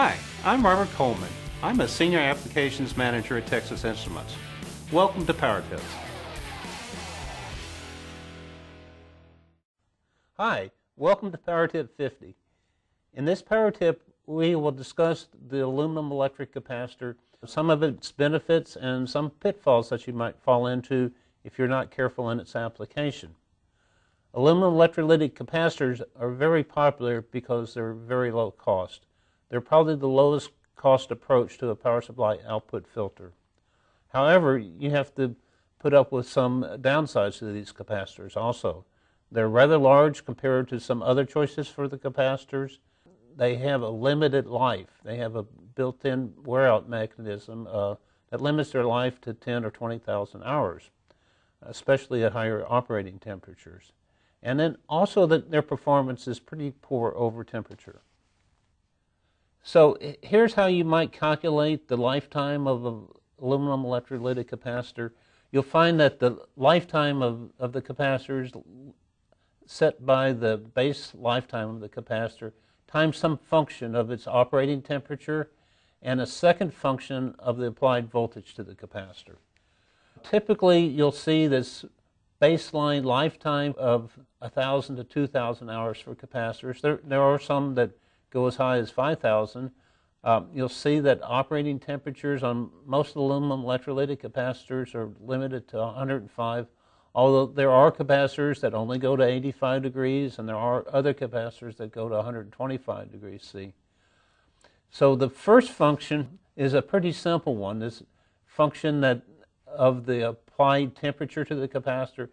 Hi, I'm Robert Kollman. I'm a Senior Applications Manager at Texas Instruments. Welcome to Power Tips. Hi, welcome to Power Tip 50. In this Power Tip, we will discuss the aluminum electrolytic capacitor, some of its benefits and some pitfalls that you might fall into if you're not careful in its application. Aluminum electrolytic capacitors are very popular because they're very low cost. They're probably the lowest cost approach to a power supply output filter. However, you have to put up with some downsides to these capacitors also. They're rather large compared to some other choices for the capacitors. They have a limited life. They have a built-in wear-out mechanism uh, that limits their life to 10 or 20,000 hours, especially at higher operating temperatures. And then also that their performance is pretty poor over temperature. So here's how you might calculate the lifetime of an aluminum electrolytic capacitor. You'll find that the lifetime of, of the capacitor is set by the base lifetime of the capacitor times some function of its operating temperature and a second function of the applied voltage to the capacitor. Typically, you'll see this baseline lifetime of 1,000 to 2,000 hours for capacitors. There, there are some that go as high as 5,000. Um, you'll see that operating temperatures on most aluminum electrolytic capacitors are limited to 105, although there are capacitors that only go to 85 degrees, and there are other capacitors that go to 125 degrees C. So the first function is a pretty simple one. This function that of the applied temperature to the capacitor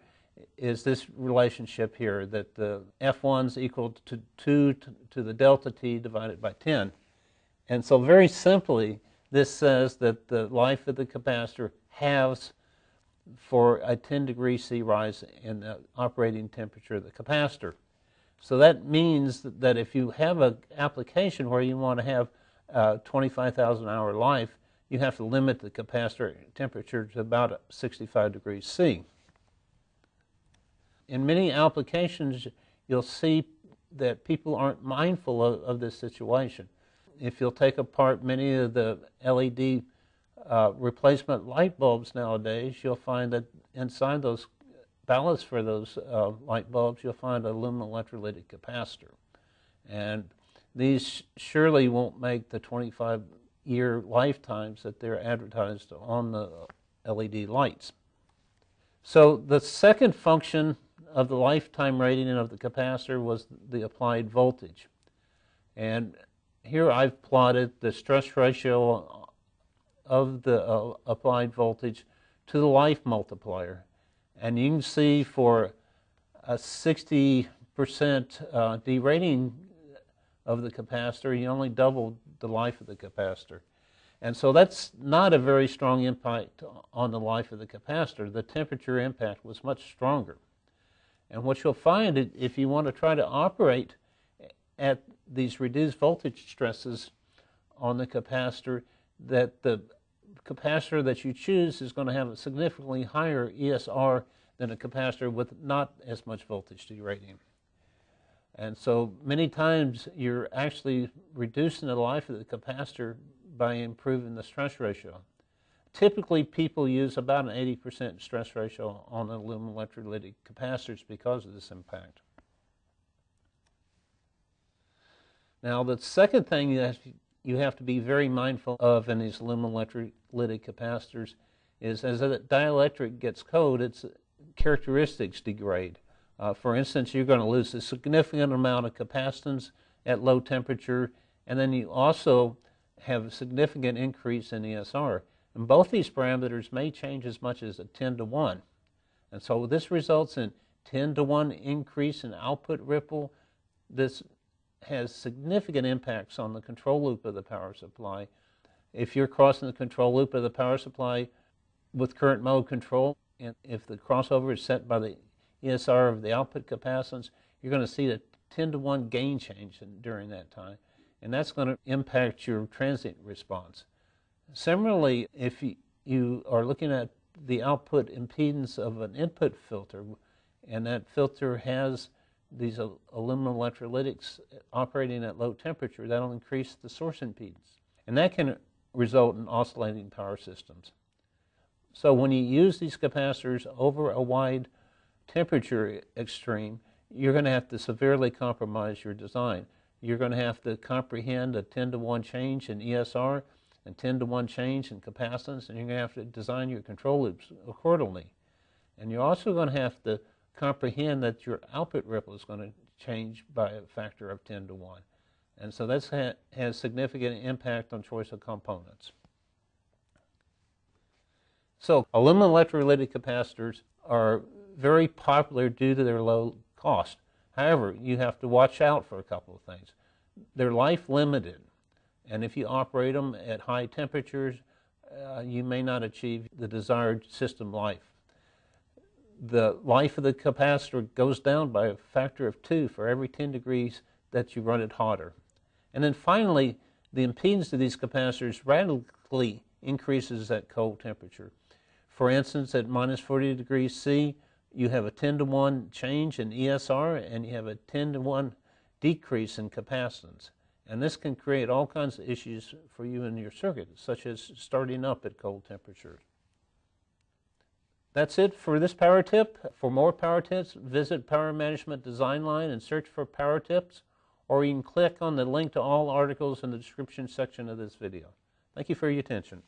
is this relationship here that the F1 is equal to 2 to the delta T divided by 10. And so very simply, this says that the life of the capacitor halves for a 10 degree C rise in the operating temperature of the capacitor. So that means that if you have an application where you want to have a 25,000 hour life, you have to limit the capacitor temperature to about 65 degrees C in many applications, you'll see that people aren't mindful of, of this situation. If you'll take apart many of the LED uh, replacement light bulbs nowadays, you'll find that inside those ballasts for those uh, light bulbs, you'll find a aluminum electrolytic capacitor. And these surely won't make the 25 year lifetimes that they're advertised on the LED lights. So the second function of the lifetime rating of the capacitor was the applied voltage. And here I've plotted the stress ratio of the uh, applied voltage to the life multiplier. And you can see for a 60% uh, derating of the capacitor, you only doubled the life of the capacitor. And so that's not a very strong impact on the life of the capacitor. The temperature impact was much stronger. And what you'll find if you want to try to operate at these reduced voltage stresses on the capacitor, that the capacitor that you choose is going to have a significantly higher ESR than a capacitor with not as much voltage to derating. And so many times you're actually reducing the life of the capacitor by improving the stress ratio. Typically, people use about an 80% stress ratio on aluminum electrolytic capacitors because of this impact. Now, the second thing that you have to be very mindful of in these aluminum electrolytic capacitors is as a dielectric gets cold, its characteristics degrade. Uh, for instance, you're going to lose a significant amount of capacitance at low temperature, and then you also have a significant increase in ESR. And both these parameters may change as much as a 10 to 1. And so this results in 10 to 1 increase in output ripple. This has significant impacts on the control loop of the power supply. If you're crossing the control loop of the power supply with current mode control, and if the crossover is set by the ESR of the output capacitance, you're going to see a 10 to 1 gain change in, during that time. And that's going to impact your transient response. Similarly, if you are looking at the output impedance of an input filter, and that filter has these al- aluminum electrolytics operating at low temperature, that'll increase the source impedance. And that can result in oscillating power systems. So when you use these capacitors over a wide temperature extreme, you're going to have to severely compromise your design. You're going to have to comprehend a 10 to 1 change in ESR and 10 to 1 change in capacitance, and you're going to have to design your control loops accordingly. And you're also going to have to comprehend that your output ripple is going to change by a factor of 10 to 1. And so that ha- has significant impact on choice of components. So aluminum electrolytic capacitors are very popular due to their low cost. However, you have to watch out for a couple of things. They're life limited, and if you operate them at high temperatures, uh, you may not achieve the desired system life. The life of the capacitor goes down by a factor of two for every 10 degrees that you run it hotter. And then finally, the impedance of these capacitors radically increases at cold temperature. For instance, at minus 40 degrees C, you have a 10 to 1 change in ESR and you have a 10 to 1 decrease in capacitance. And this can create all kinds of issues for you in your circuit, such as starting up at cold temperatures. That's it for this power tip. For more power tips, visit Power Management Design Line and search for power tips, or you can click on the link to all articles in the description section of this video. Thank you for your attention.